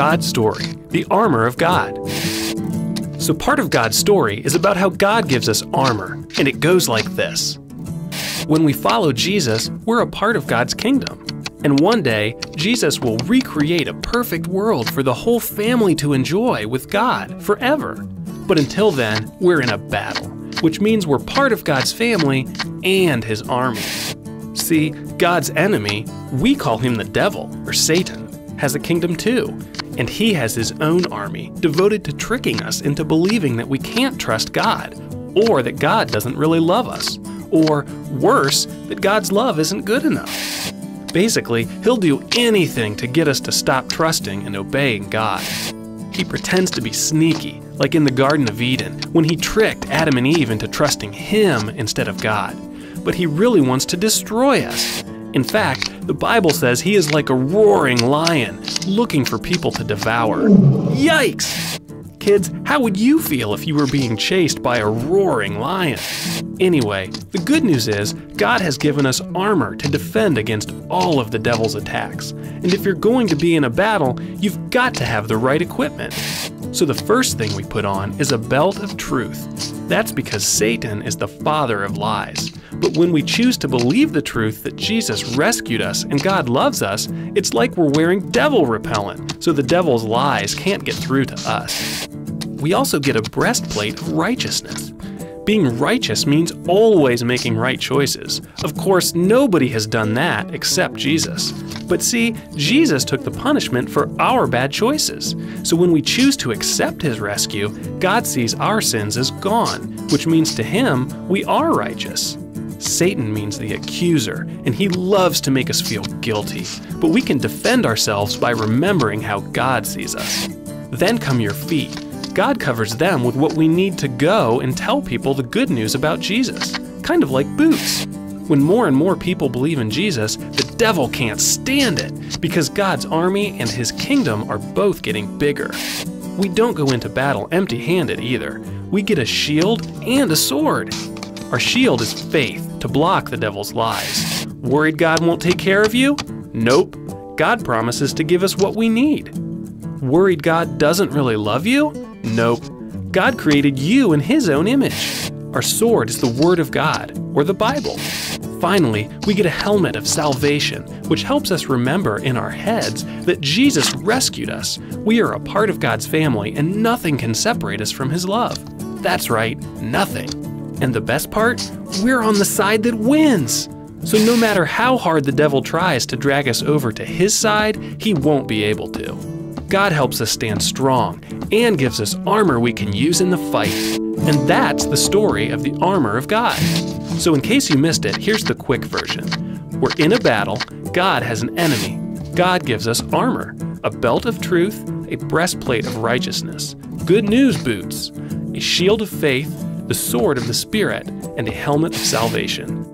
God's story, the armor of God. So, part of God's story is about how God gives us armor, and it goes like this When we follow Jesus, we're a part of God's kingdom. And one day, Jesus will recreate a perfect world for the whole family to enjoy with God forever. But until then, we're in a battle, which means we're part of God's family and His army. See, God's enemy, we call him the devil or Satan, has a kingdom too, and he has his own army devoted to tricking us into believing that we can't trust God, or that God doesn't really love us, or worse, that God's love isn't good enough. Basically, he'll do anything to get us to stop trusting and obeying God. He pretends to be sneaky, like in the Garden of Eden, when he tricked Adam and Eve into trusting him instead of God. But he really wants to destroy us. In fact, the Bible says he is like a roaring lion, looking for people to devour. Yikes! Kids, how would you feel if you were being chased by a roaring lion? Anyway, the good news is God has given us armor to defend against all of the devil's attacks. And if you're going to be in a battle, you've got to have the right equipment. So the first thing we put on is a belt of truth. That's because Satan is the father of lies. But when we choose to believe the truth that Jesus rescued us and God loves us, it's like we're wearing devil repellent, so the devil's lies can't get through to us. We also get a breastplate of righteousness. Being righteous means always making right choices. Of course, nobody has done that except Jesus. But see, Jesus took the punishment for our bad choices. So when we choose to accept his rescue, God sees our sins as gone, which means to him, we are righteous. Satan means the accuser, and he loves to make us feel guilty. But we can defend ourselves by remembering how God sees us. Then come your feet. God covers them with what we need to go and tell people the good news about Jesus, kind of like boots. When more and more people believe in Jesus, the devil can't stand it because God's army and his kingdom are both getting bigger. We don't go into battle empty handed either. We get a shield and a sword. Our shield is faith to block the devil's lies. Worried God won't take care of you? Nope. God promises to give us what we need. Worried God doesn't really love you? Nope. God created you in His own image. Our sword is the Word of God, or the Bible. Finally, we get a helmet of salvation, which helps us remember in our heads that Jesus rescued us. We are a part of God's family, and nothing can separate us from His love. That's right, nothing. And the best part? We're on the side that wins. So no matter how hard the devil tries to drag us over to his side, he won't be able to. God helps us stand strong and gives us armor we can use in the fight. And that's the story of the armor of God. So, in case you missed it, here's the quick version. We're in a battle, God has an enemy. God gives us armor a belt of truth, a breastplate of righteousness, good news boots, a shield of faith, the sword of the Spirit, and a helmet of salvation.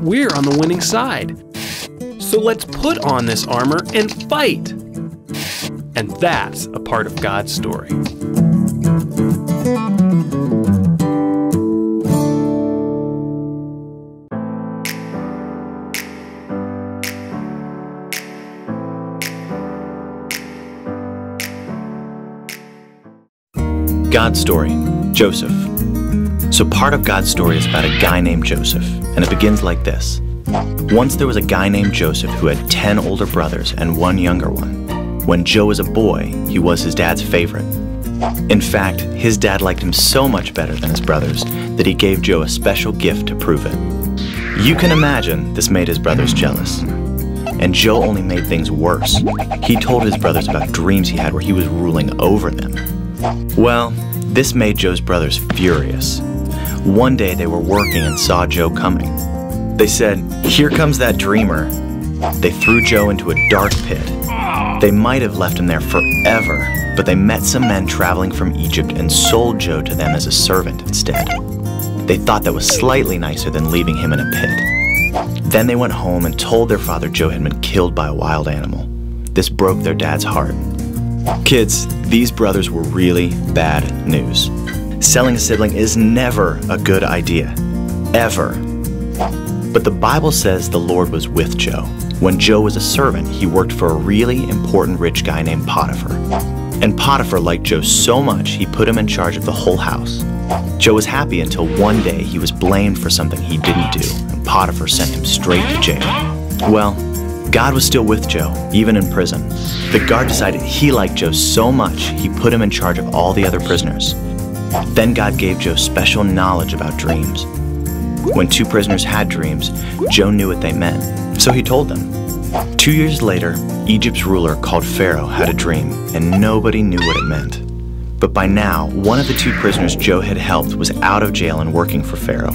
We're on the winning side. So let's put on this armor and fight. And that's a part of God's story. God's story Joseph. So, part of God's story is about a guy named Joseph, and it begins like this Once there was a guy named Joseph who had 10 older brothers and one younger one. When Joe was a boy, he was his dad's favorite. In fact, his dad liked him so much better than his brothers that he gave Joe a special gift to prove it. You can imagine this made his brothers jealous. And Joe only made things worse. He told his brothers about dreams he had where he was ruling over them. Well, this made Joe's brothers furious. One day they were working and saw Joe coming. They said, Here comes that dreamer. They threw Joe into a dark pit. They might have left him there forever, but they met some men traveling from Egypt and sold Joe to them as a servant instead. They thought that was slightly nicer than leaving him in a pit. Then they went home and told their father Joe had been killed by a wild animal. This broke their dad's heart. Kids, these brothers were really bad news. Selling a sibling is never a good idea. Ever. But the Bible says the Lord was with Joe. When Joe was a servant, he worked for a really important rich guy named Potiphar. And Potiphar liked Joe so much, he put him in charge of the whole house. Joe was happy until one day he was blamed for something he didn't do, and Potiphar sent him straight to jail. Well, God was still with Joe, even in prison. The guard decided he liked Joe so much, he put him in charge of all the other prisoners. Then God gave Joe special knowledge about dreams. When two prisoners had dreams, Joe knew what they meant, so he told them. Two years later, Egypt's ruler called Pharaoh had a dream, and nobody knew what it meant. But by now, one of the two prisoners Joe had helped was out of jail and working for Pharaoh.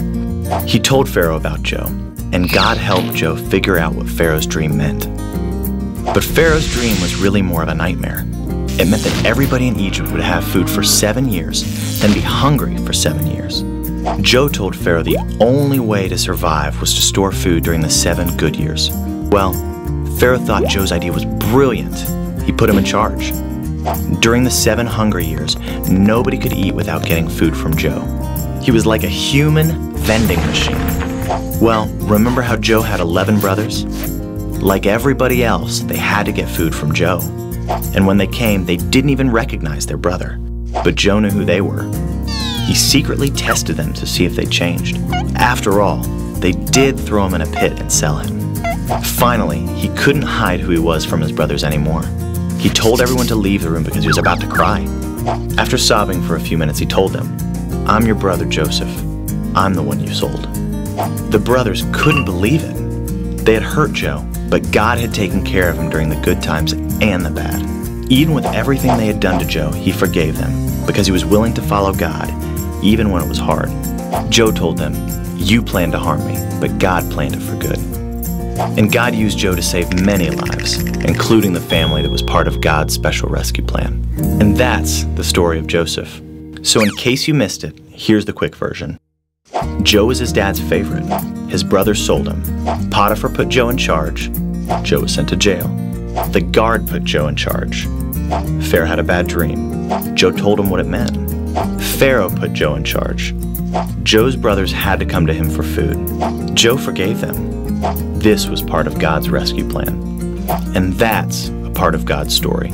He told Pharaoh about Joe, and God helped Joe figure out what Pharaoh's dream meant. But Pharaoh's dream was really more of a nightmare. It meant that everybody in Egypt would have food for seven years, then be hungry for seven years. Joe told Pharaoh the only way to survive was to store food during the seven good years. Well, Pharaoh thought Joe's idea was brilliant. He put him in charge. During the seven hungry years, nobody could eat without getting food from Joe. He was like a human vending machine. Well, remember how Joe had 11 brothers? Like everybody else, they had to get food from Joe. And when they came, they didn't even recognize their brother. But Joe knew who they were. He secretly tested them to see if they changed. After all, they did throw him in a pit and sell him. Finally, he couldn't hide who he was from his brothers anymore. He told everyone to leave the room because he was about to cry. After sobbing for a few minutes, he told them, I'm your brother Joseph. I'm the one you sold. The brothers couldn't believe it. They had hurt Joe, but God had taken care of him during the good times and the bad. Even with everything they had done to Joe, he forgave them because he was willing to follow God even when it was hard. Joe told them, You planned to harm me, but God planned it for good. And God used Joe to save many lives, including the family that was part of God's special rescue plan. And that's the story of Joseph. So, in case you missed it, here's the quick version. Joe was his dad's favorite. His brothers sold him. Potiphar put Joe in charge. Joe was sent to jail. The guard put Joe in charge. Pharaoh had a bad dream. Joe told him what it meant. Pharaoh put Joe in charge. Joe's brothers had to come to him for food. Joe forgave them. This was part of God's rescue plan. And that's a part of God's story.